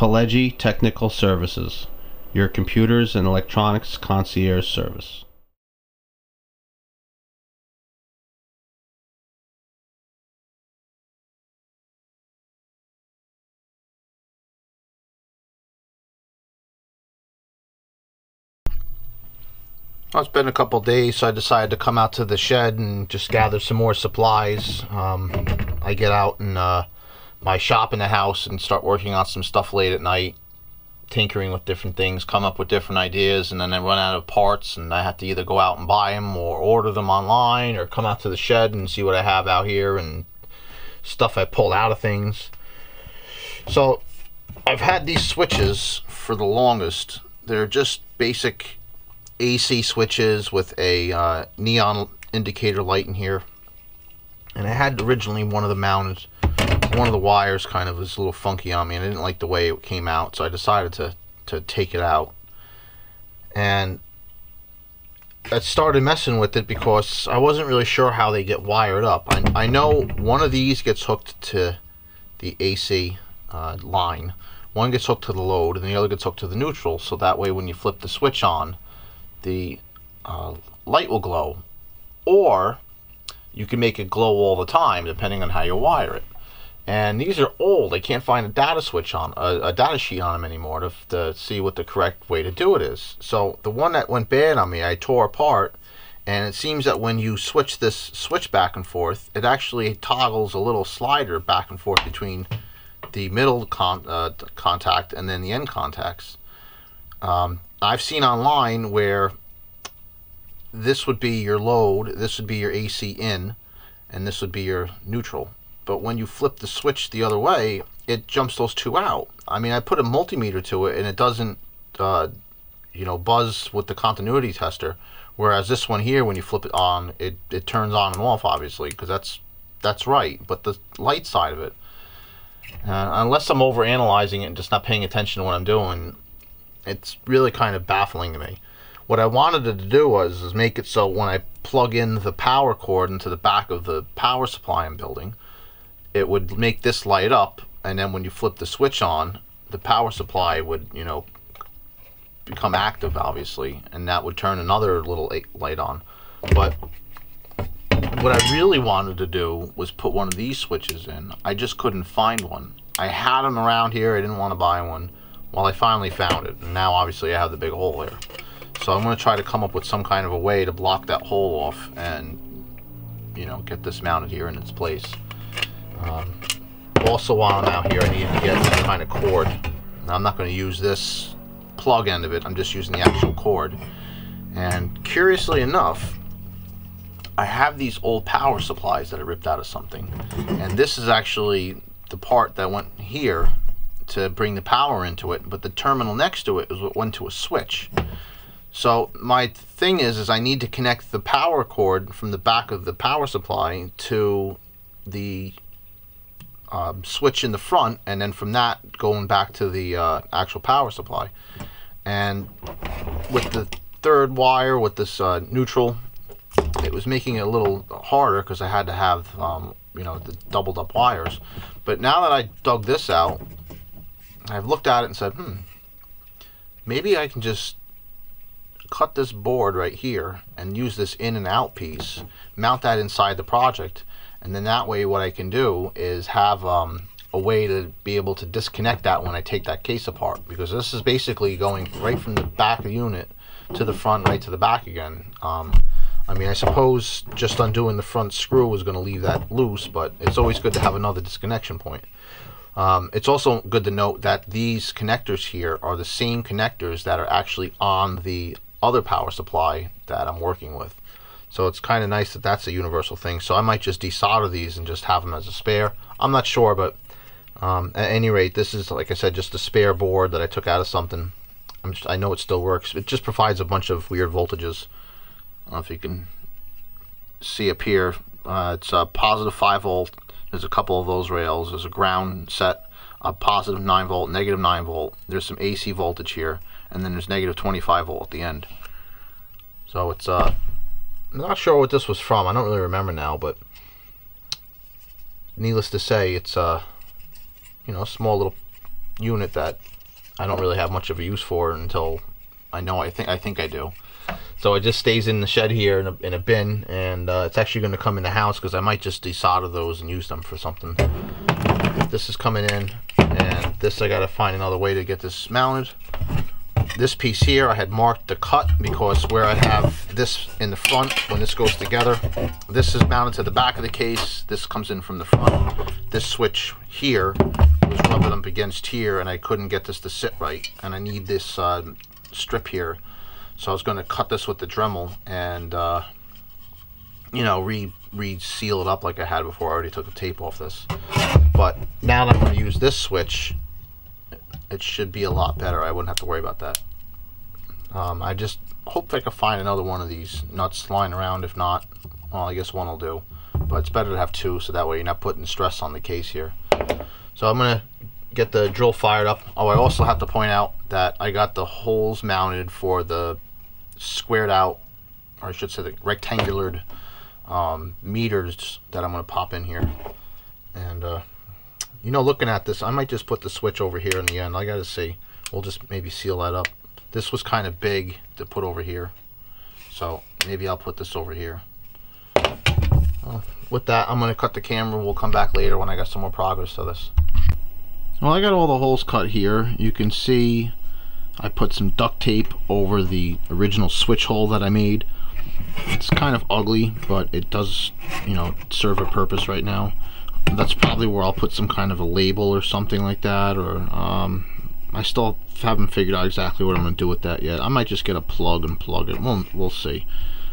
Pileggi Technical Services, your computers and electronics concierge service. Well, it's been a couple days, so I decided to come out to the shed and just gather some more supplies. Um, I get out and uh, my shop in the house and start working on some stuff late at night, tinkering with different things, come up with different ideas, and then I run out of parts, and I have to either go out and buy them or order them online or come out to the shed and see what I have out here and stuff I pulled out of things. So I've had these switches for the longest. They're just basic AC switches with a uh, neon indicator light in here. And I had originally one of the mounted, one of the wires kind of was a little funky on me and I didn't like the way it came out. So I decided to, to take it out. And I started messing with it because I wasn't really sure how they get wired up. I, I know one of these gets hooked to the AC uh, line. One gets hooked to the load and the other gets hooked to the neutral. So that way when you flip the switch on, the uh, light will glow or you can make it glow all the time depending on how you wire it and these are old. I can't find a data switch on a, a data sheet on them anymore to, to see what the correct way to do it is. So the one that went bad on me I tore apart. And it seems that when you switch this switch back and forth it actually toggles a little slider back and forth between the middle con uh, contact and then the end contacts. Um, I've seen online where this would be your load, this would be your AC in, and this would be your neutral. But when you flip the switch the other way, it jumps those two out. I mean, I put a multimeter to it, and it doesn't, uh, you know, buzz with the continuity tester. Whereas this one here, when you flip it on, it, it turns on and off, obviously, because that's that's right. But the light side of it, uh, unless I'm over analyzing it and just not paying attention to what I'm doing, it's really kind of baffling to me. What I wanted to do was is make it so when I plug in the power cord into the back of the power supply I'm building, it would make this light up, and then when you flip the switch on, the power supply would, you know, become active, obviously, and that would turn another little light on. But what I really wanted to do was put one of these switches in. I just couldn't find one. I had them around here. I didn't want to buy one. Well, I finally found it. And now, obviously, I have the big hole here. So I'm going to try to come up with some kind of a way to block that hole off and, you know, get this mounted here in its place. Um, also, while I'm out here, I need to get some kind of cord. Now, I'm not going to use this plug end of it. I'm just using the actual cord. And curiously enough, I have these old power supplies that I ripped out of something. And this is actually the part that went here to bring the power into it, but the terminal next to it is what went to a switch. So my thing is, is I need to connect the power cord from the back of the power supply to the um, switch in the front, and then from that going back to the uh, actual power supply. And with the third wire with this uh, neutral, it was making it a little harder because I had to have um, you know the doubled up wires. But now that I dug this out, I've looked at it and said, hmm, maybe I can just cut this board right here and use this in and out piece, mount that inside the project, and then that way what I can do is have um, a way to be able to disconnect that when I take that case apart because this is basically going right from the back of the unit to the front right to the back again. Um, I mean, I suppose just undoing the front screw is going to leave that loose, but it's always good to have another disconnection point. Um, it's also good to note that these connectors here are the same connectors that are actually on the other power supply that I'm working with. So it's kind of nice that that's a universal thing. So I might just desolder these and just have them as a spare. I'm not sure, but um, at any rate, this is, like I said, just a spare board that I took out of something. Just, i know it still works. It just provides a bunch of weird voltages. If you can see up here. Uh, it's a positive 5 volt there's a couple of those rails. There's a ground set, a positive 9 volt, negative 9 volt. There's some AC voltage here, and then there's negative 25 volt at the end. So it's, uh, I'm not sure what this was from. I don't really remember now, but needless to say, it's, uh, you know, a small little unit that I don't really have much of a use for until I know I think I think I do. So it just stays in the shed here in a, in a bin, and uh, it's actually going to come in the house because I might just desolder those and use them for something. This is coming in, and this I got to find another way to get this mounted. This piece here I had marked the cut because where I have this in the front, when this goes together, this is mounted to the back of the case, this comes in from the front. This switch here was rubbing up against here, and I couldn't get this to sit right, and I need this uh, strip here so I was going to cut this with the Dremel and, uh, you know, re re-seal it up like I had before. I already took the tape off this. But now that I'm going to use this switch, it should be a lot better. I wouldn't have to worry about that. Um, I just hope I can find another one of these nuts lying around. If not, well, I guess one will do. But it's better to have two, so that way you're not putting stress on the case here. So I'm going to get the drill fired up. Oh, I also have to point out that I got the holes mounted for the squared out, or I should say the rectangular um, meters that I'm going to pop in here. And, uh, you know, looking at this, I might just put the switch over here in the end. I got to see. We'll just maybe seal that up. This was kind of big to put over here. So maybe I'll put this over here. Well, with that, I'm going to cut the camera. We'll come back later when I got some more progress to this. Well, I got all the holes cut here. You can see I put some duct tape over the original switch hole that I made. It's kind of ugly, but it does, you know, serve a purpose right now. That's probably where I'll put some kind of a label or something like that, or um, I still haven't figured out exactly what I'm going to do with that yet. I might just get a plug and plug it. We'll, we'll see.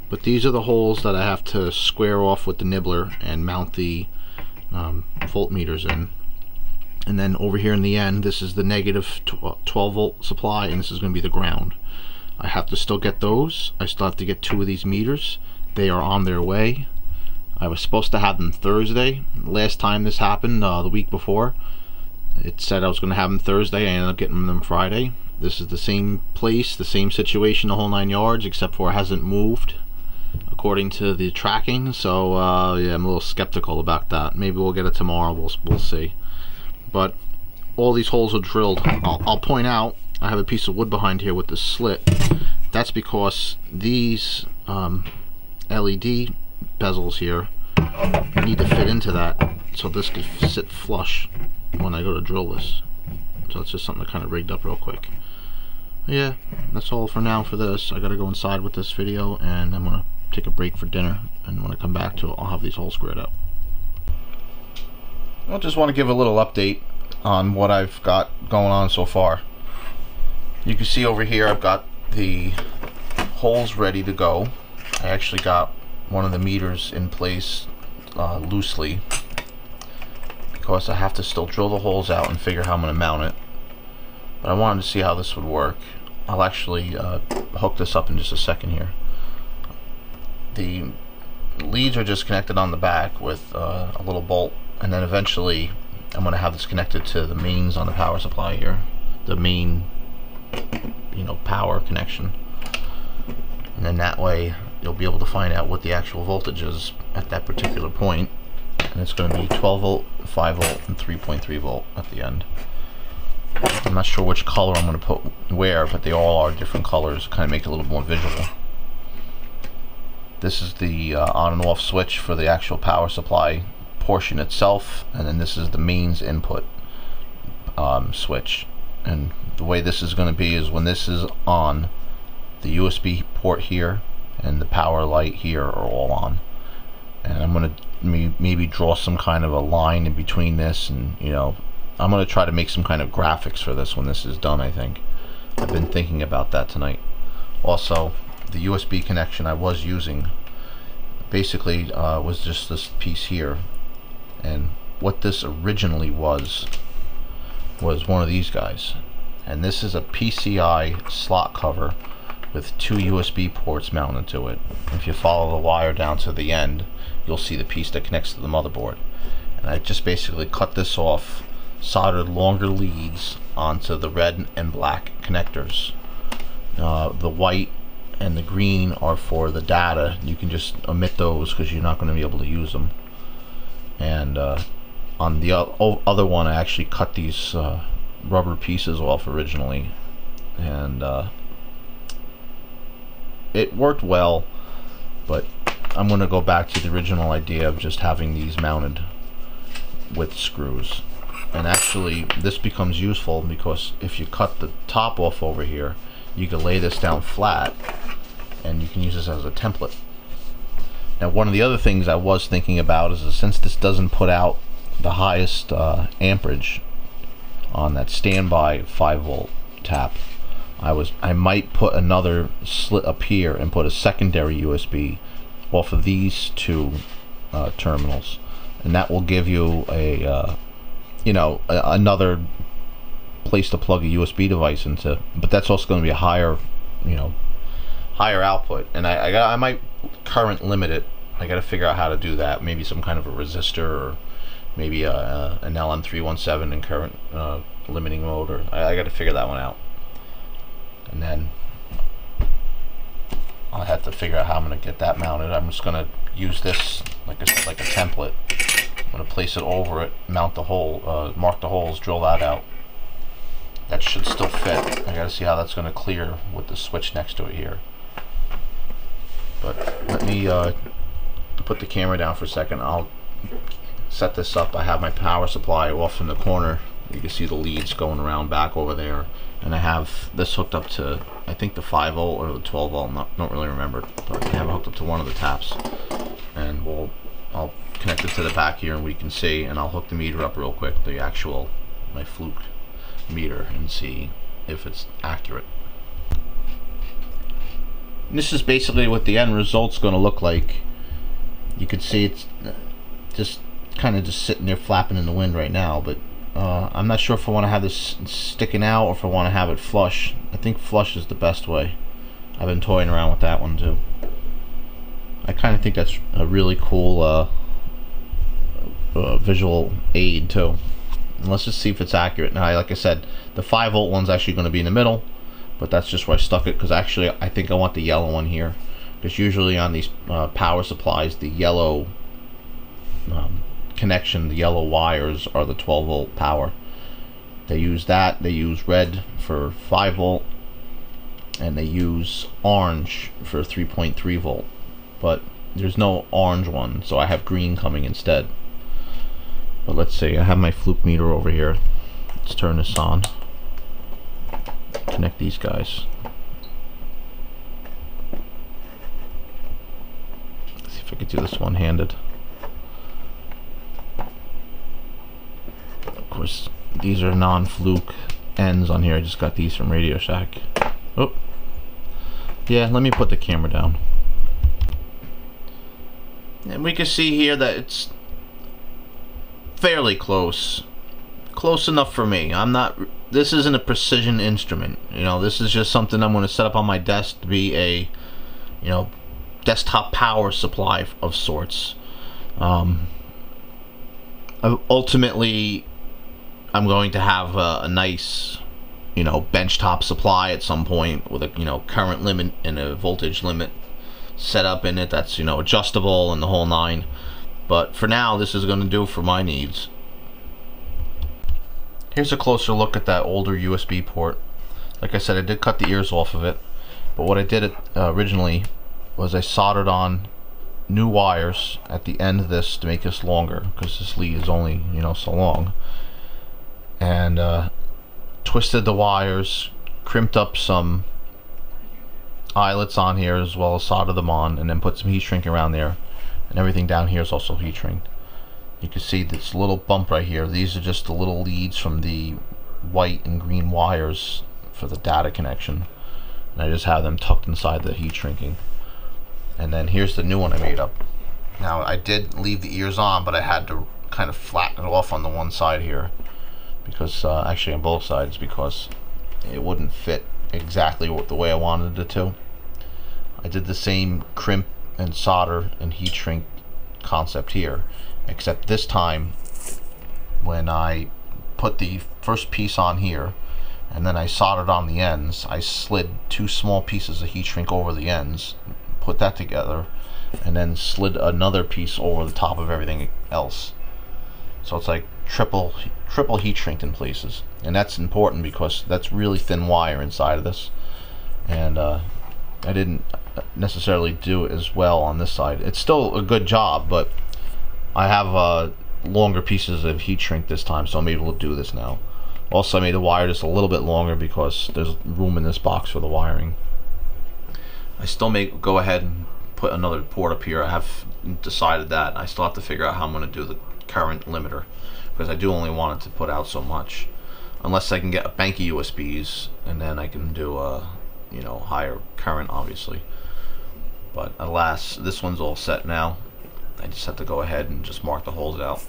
But these are the holes that I have to square off with the nibbler and mount the um, voltmeters in and then over here in the end this is the negative 12 volt supply and this is going to be the ground I have to still get those I still have to get two of these meters they are on their way I was supposed to have them Thursday last time this happened uh, the week before it said I was going to have them Thursday I ended up getting them Friday this is the same place the same situation the whole nine yards except for it hasn't moved according to the tracking so uh, yeah I'm a little skeptical about that maybe we'll get it tomorrow we'll, we'll see but all these holes are drilled. I'll, I'll point out, I have a piece of wood behind here with the slit. That's because these um, LED bezels here need to fit into that so this can sit flush when I go to drill this. So it's just something I kind of rigged up real quick. Yeah, that's all for now for this. I gotta go inside with this video and I'm gonna take a break for dinner and when I come back to it I'll have these holes squared up. I just want to give a little update on what I've got going on so far. You can see over here I've got the holes ready to go. I actually got one of the meters in place uh, loosely because I have to still drill the holes out and figure how I'm going to mount it. But I wanted to see how this would work. I'll actually uh, hook this up in just a second here. The leads are just connected on the back with uh, a little bolt and then eventually I'm going to have this connected to the mains on the power supply here the main you know power connection and then that way you'll be able to find out what the actual voltage is at that particular point and it's going to be 12 volt 5 volt and 3.3 volt at the end. I'm not sure which color I'm going to put where but they all are different colors kind of make it a little more visual. This is the uh, on and off switch for the actual power supply portion itself and then this is the mains input um, switch. And the way this is going to be is when this is on the USB port here and the power light here are all on. And I'm going to maybe draw some kind of a line in between this and you know I'm going to try to make some kind of graphics for this when this is done I think. I've been thinking about that tonight. Also the USB connection I was using basically uh, was just this piece here. And what this originally was was one of these guys. And this is a PCI slot cover with two USB ports mounted to it. If you follow the wire down to the end you'll see the piece that connects to the motherboard. And I just basically cut this off soldered longer leads onto the red and black connectors. Uh, the white and the green are for the data. You can just omit those because you're not going to be able to use them. And uh, on the other one I actually cut these uh, rubber pieces off originally, and uh, it worked well, but I'm going to go back to the original idea of just having these mounted with screws. And actually, this becomes useful because if you cut the top off over here, you can lay this down flat and you can use this as a template. Now, one of the other things I was thinking about is that since this doesn't put out the highest uh, amperage on that standby 5 volt tap, I was I might put another slit up here and put a secondary USB off of these two uh, terminals, and that will give you a uh, you know a, another place to plug a USB device into. But that's also going to be a higher you know higher output, and I I, got, I might current limit it. I got to figure out how to do that. Maybe some kind of a resistor or maybe a, a an LM317 in current uh, limiting mode, or I, I got to figure that one out and then I'll have to figure out how I'm going to get that mounted. I'm just going to use this like a, like a template. I'm going to place it over it, mount the hole, uh, mark the holes, drill that out. That should still fit. I got to see how that's going to clear with the switch next to it here. But let me uh, put the camera down for a second. I'll set this up. I have my power supply off in the corner. You can see the leads going around back over there and I have this hooked up to I think the 5 volt or the 12 volt not don't really remember but I have it hooked up to one of the taps. And we'll I'll connect it to the back here and we can see and I'll hook the meter up real quick the actual my fluke meter and see if it's accurate. And this is basically what the end result's going to look like. You can see it's uh, just kind of just sitting there flapping in the wind right now but uh, I'm not sure if I want to have this sticking out or if I want to have it flush. I think flush is the best way. I've been toying around with that one too. I kind of think that's a really cool uh, uh, visual aid too. And let's just see if it's accurate. Now, like I said, the 5 volt one's actually going to be in the middle, but that's just where I stuck it because actually I think I want the yellow one here. Because usually on these uh, power supplies, the yellow um, connection, the yellow wires are the 12 volt power. They use that. They use red for 5 volt, and they use orange for 3.3 volt. But there's no orange one, so I have green coming instead. But let's see, I have my fluke meter over here. Let's turn this on. Connect these guys. See if I can do this one-handed. These are non-fluke ends on here. I just got these from Radio Shack. Oh. Yeah, let me put the camera down. And we can see here that it's fairly close. Close enough for me. I'm not... This isn't a precision instrument. You know, this is just something I'm going to set up on my desk to be a, you know, desktop power supply of sorts. Um, ultimately, I'm going to have a, a nice, you know, benchtop supply at some point with a, you know, current limit and a voltage limit set up in it that's, you know, adjustable and the whole nine. But for now, this is going to do for my needs. Here's a closer look at that older USB port. Like I said, I did cut the ears off of it. But what I did uh, originally was I soldered on new wires at the end of this to make this longer because this lead is only, you know, so long and uh, twisted the wires, crimped up some eyelets on here as well as soldered them on and then put some heat shrink around there and everything down here is also heat shrink. You can see this little bump right here. These are just the little leads from the white and green wires for the data connection. And I just have them tucked inside the heat shrinking. And then here's the new one I made up. Now I did leave the ears on, but I had to kind of flatten it off on the one side here because uh, actually on both sides because it wouldn't fit exactly the way I wanted it to. I did the same crimp and solder and heat shrink concept here except this time when I put the first piece on here and then I soldered on the ends I slid two small pieces of heat shrink over the ends put that together and then slid another piece over the top of everything else so it's like triple triple heat shrink in places, and that's important because that's really thin wire inside of this, and uh, I didn't necessarily do as well on this side. It's still a good job, but I have uh, longer pieces of heat shrink this time, so I'm able to do this now. Also, I made the wire just a little bit longer because there's room in this box for the wiring. I still may go ahead and put another port up here. I have decided that. I still have to figure out how I'm going to do the current limiter because I do only want it to put out so much. Unless I can get a bank of USBs and then I can do a you know higher current obviously. But alas, this one's all set now. I just have to go ahead and just mark the holes out.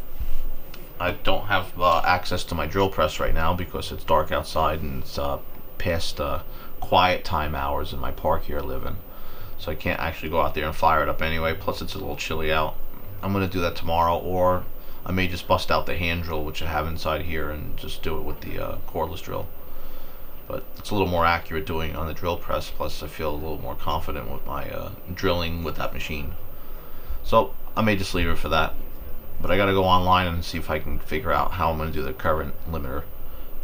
I don't have uh, access to my drill press right now because it's dark outside and it's uh, past uh, quiet time hours in my park here I live in. So I can't actually go out there and fire it up anyway. Plus it's a little chilly out. I'm going to do that tomorrow or I may just bust out the hand drill which I have inside here and just do it with the uh, cordless drill. But it's a little more accurate doing on the drill press. Plus I feel a little more confident with my uh, drilling with that machine. So I may just leave it for that. But I gotta go online and see if I can figure out how I'm gonna do the current limiter.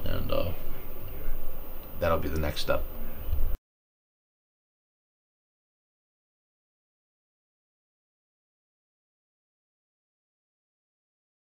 And uh, that'll be the next step.